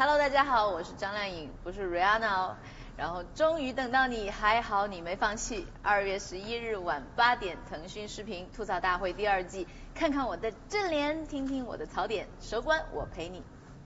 Hello，大家好，我是张靓颖，不是 Rihanna 哦。然后终于等到你，还好你没放弃。二月十一日晚八点，腾讯视频吐槽大会第二季，看看我的正脸，听听我的槽点，收官我陪你。